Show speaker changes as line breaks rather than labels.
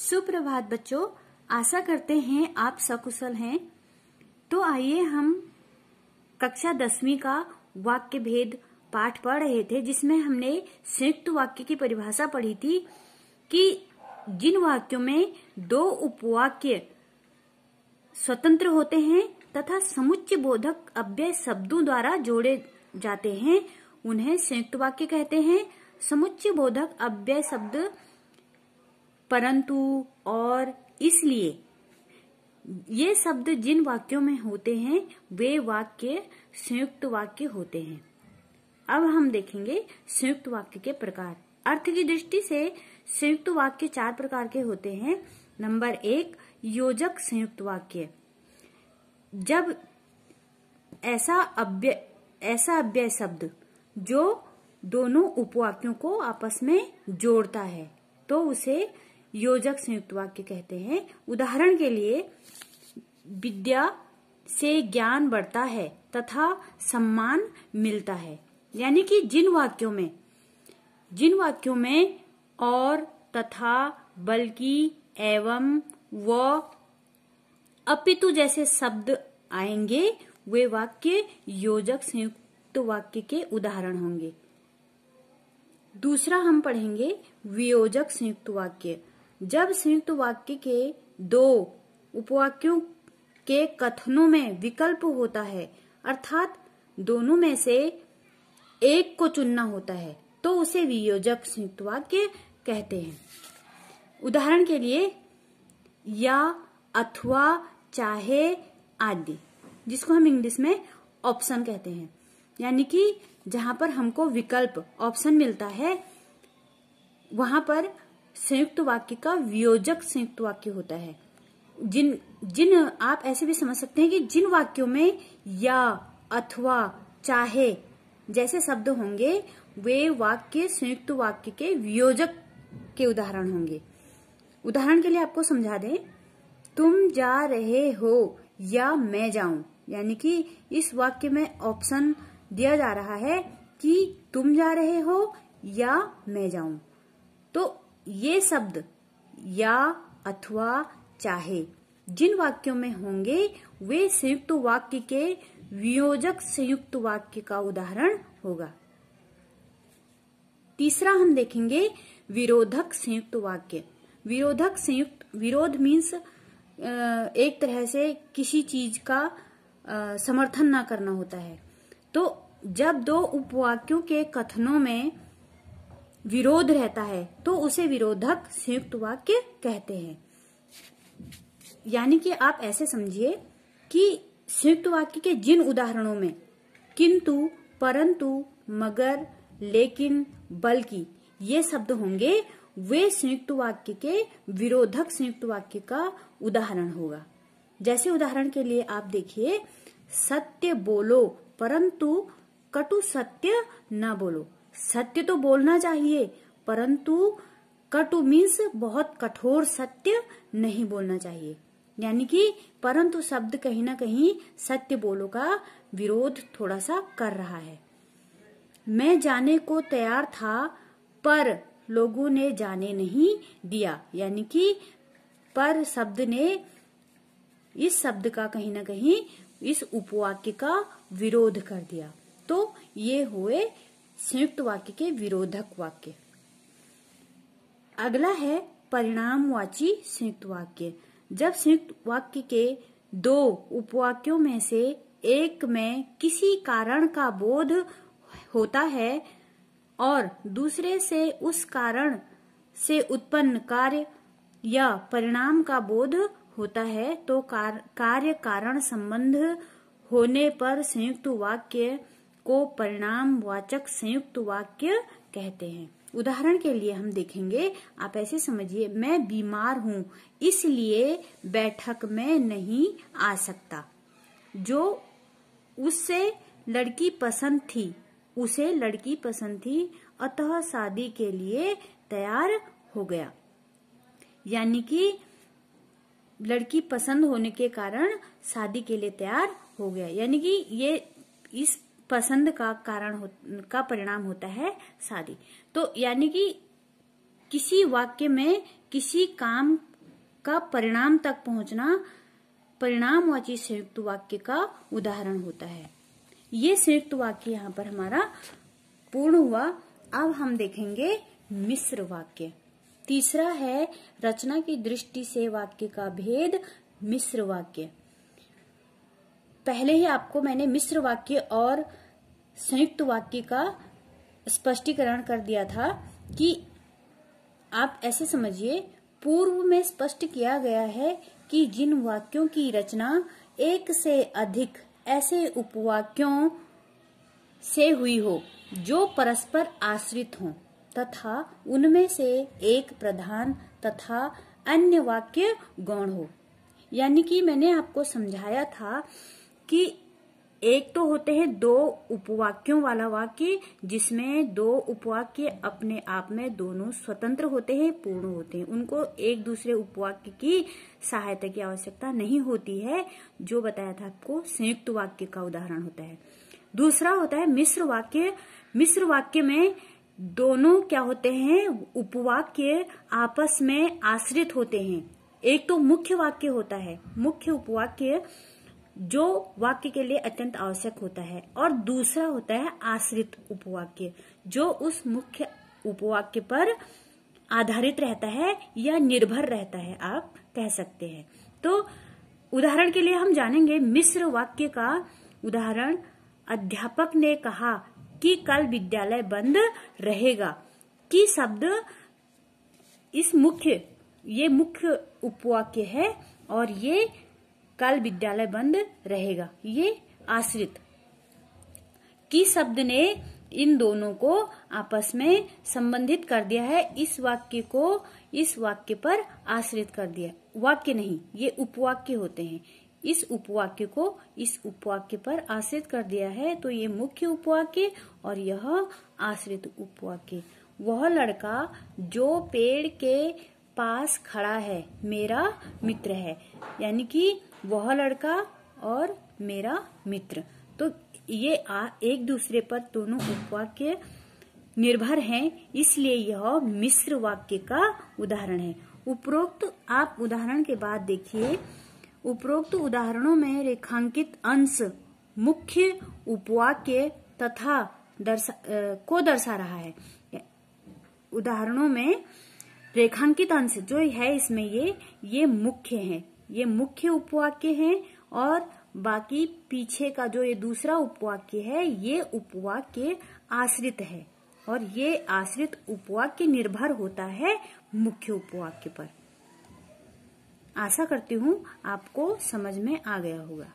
सुप्रभात बच्चों, आशा करते हैं आप सकुशल हैं। तो आइए हम कक्षा दसवीं का वाक्य भेद पाठ पढ़ रहे थे, जिसमें हमने संयुक्त वाक्य की परिभाषा पढ़ी थी कि जिन वाक्यों में दो उपवाक्य स्वतंत्र होते हैं तथा समुच्च बोधक अव्यय शब्दों द्वारा जोड़े जाते हैं, उन्हें संयुक्त वाक्य कहते हैं। समुच्च बोधक अव्यय शब्द परंतु और इसलिए ये शब्द जिन वाक्यों में होते हैं, वे वाक्य संयुक्त वाक्य होते हैं। अब हम देखेंगे संयुक्त वाक्य के प्रकार। अर्थ की दृष्टि से संयुक्त वाक्य चार प्रकार के होते हैं। नंबर एक, योजक संयुक्त वाक्य। जब ऐसा अव्यय ऐसा अव्यय शब्द जो दोनों उपवाक्यों को आपस में जोड़ता है तो उसे योजक संयुक्त वाक्य कहते हैं। उदाहरण के लिए, विद्या से ज्ञान बढ़ता है तथा सम्मान मिलता है। यानी कि जिन वाक्यों में, जिन वाक्यों में और तथा बल्कि एवं व अपितु जैसे शब्द आएँगे, वे वाक्य योजक संयुक्त वाक्य के उदाहरण होंगे। दूसरा हम पढ़ेंगे वियोजक संयुक्त वाक्य। जब संयुक्त वाक्य के दो उपवाक्यों के कथनों में विकल्प होता है, अर्थात दोनों में से एक को चुनना होता है तो उसे वियोजक संयुक्त वाक्य कहते हैं। उदाहरण के लिए, या, अथवा, चाहे, आदि, जिसको हम इंग्लिश में ऑप्शन कहते हैं। यानी कि जहाँ पर हमको विकल्प, ऑप्शन मिलता है, वहाँ पर संयुक्त वाक्य का वियोजक संयुक्त वाक्य होता है। जिन जिन, आप ऐसे भी समझ सकते हैं कि जिन वाक्यों में या अथवा चाहे जैसे शब्द होंगे, वे वाक्य संयुक्त वाक्य के वियोजक के उदाहरण होंगे। उदाहरण के लिए आपको समझा दें, तुम जा रहे हो या मैं जाऊँ, यानी कि इस वाक्य में ऑप्शन दिया जा रहा है कि तुम जा रहे हो या मैं जाऊँ। तो ये शब्द या अथवा चाहे, जिन वाक्यों में होंगे, वे संयुक्त वाक्य के वियोजक संयुक्त वाक्य का उदाहरण होगा। तीसरा हम देखेंगे विरोधक संयुक्त वाक्य। विरोधक संयुक्त, विरोध मीन्स एक तरह से किसी चीज़ का समर्थन ना करना होता है। तो जब दो उपवाक्यों के कथनों में विरोध रहता है तो उसे विरोधक संयुक्त वाक्य कहते हैं। यानी कि आप ऐसे समझिए कि संयुक्त वाक्य के जिन उदाहरणों में, किंतु, परंतु, मगर, लेकिन, बल्कि ये शब्द होंगे, वे संयुक्त वाक्य के विरोधक संयुक्त वाक्य का उदाहरण होगा। जैसे उदाहरण के लिए आप देखिए, सत्य बोलो, परंतु कटु सत्य न बोलो। सत्य तो बोलना चाहिए, परंतु कटु मीन्स बहुत कठोर सत्य नहीं बोलना चाहिए। यानी कि परंतु शब्द कहीं ना कहीं सत्य बोलो का विरोध थोड़ा सा कर रहा है। मैं जाने को तैयार था, पर लोगों ने जाने नहीं दिया। यानी कि पर शब्द ने इस शब्द का कहीं ना कहीं इस उपवाक्य का विरोध कर दिया। तो ये हुए संयुक्त वाक्य के विरोधक वाक्य। अगला है परिणामवाची संयुक्त वाक्य। जब संयुक्त वाक्य के दो उपवाक्यों में से एक में किसी कारण का बोध होता है और दूसरे से उस कारण से उत्पन्न कार्य या परिणाम का बोध होता है तो कार, कार्य कारण संबंध होने पर संयुक्त वाक्य को परिणाम वाचक संयुक्त वाक्य कहते हैं। उदाहरण के लिए हम देखेंगे, आप ऐसे समझिए, मैं बीमार हूँ, इसलिए बैठक में नहीं आ सकता। जो उससे लड़की पसंद थी, उसे लड़की पसंद थी, अतः शादी के लिए तैयार हो गया। यानी कि लड़की पसंद होने के कारण शादी के लिए तैयार हो गया। यानी कि ये इस पसंद का कारण हो, का परिणाम होता है शादी। तो यानी कि किसी वाक्य में किसी काम का परिणाम तक पहुँचना परिणामवाची संयुक्त वाक्य का उदाहरण होता है। ये संयुक्त वाक्य यहाँ पर हमारा पूर्ण हुआ। अब हम देखेंगे मिश्र वाक्य। तीसरा है रचना की दृष्टि से वाक्य का भेद मिश्र वाक्य। पहले ही आपको मैंने मिश्र वाक्य और संयुक्त वाक्य का स्पष्टीकरण कर दिया था कि आप ऐसे समझिए, पूर्व में स्पष्ट किया गया है कि जिन वाक्यों की रचना एक से अधिक ऐसे उपवाक्यों से हुई हो, जो परस्पर आश्रित हों, तथा उनमें से एक प्रधान तथा अन्य वाक्य गौण हो। यानी कि मैंने आपको समझाया था कि एक तो होते हैं दो उपवाक्यों वाला वाक्य, जिसमें दो उपवाक्य अपने आप में दोनों स्वतंत्र होते हैं, पूर्ण होते हैं। उनको एक दूसरे उपवाक्य की सहायता की आवश्यकता नहीं होती है, जो बताया था आपको, संयुक्त वाक्य का उदाहरण होता है। दूसरा होता है मिश्र वाक्य। मिश्र वाक्य में दोनों क्या होते हैं? उपवाक्य आपस में आश्रित होते हैं। एक तो मुख्य वाक्य होता है, मुख्य उपवाक्य जो वाक्य के लिए अत्यंत आवश्यक होता है। और दूसरा होता है आश्रित उपवाक्य, जो उस मुख्य उपवाक्य पर आधारित रहता है या निर्भर रहता है, आप कह सकते हैं। तो उदाहरण के लिए हम जानेंगे, मिश्र वाक्य का उदाहरण, अध्यापक ने कहा कि कल विद्यालय बंद रहेगा। कि शब्द इस मुख्य, ये मुख्य उपवाक्य है और ये कल विद्यालय बंद रहेगा। ये आश्रित की शब्द ने इन दोनों को आपस में संबंधित कर दिया है। इस वाक्य को इस वाक्य पर आश्रित कर दिया वाक्य नहीं, ये उपवाक्य होते हैं। इस उपवाक्य को इस उपवाक्य पर आश्रित कर दिया है तो ये मुख्य उपवाक्य और यह आश्रित उपवाक्य। वह लड़का जो पेड़ के पास खड़ा है, मेरा मित्र है, यानी कि वह लड़का और मेरा मित्र। तो ये आ, एक दूसरे पर दोनों उपवाक्य निर्भर हैं इसलिए यह मिश्र वाक्य का उदाहरण है। उपरोक्त आप उदाहरण के बाद देखिए। उपरोक्त उदाहरणों में रेखांकित अंश मुख्य उपवाक्य तथा दर्शा को दर्शा रहा है। उदाहरणों में रेखांकित अंश जो है इसमें ये ये मुख्य है। ये मुख्य उपवाक्य हैं और बाकी पीछे का जो ये दूसरा उपवाक्य है, ये उपवाक्य आश्रित है। और ये आश्रित उपवाक्य निर्भर होता है मुख्य उपवाक्य पर। आशा करती हूँ आपको समझ में आ गया होगा।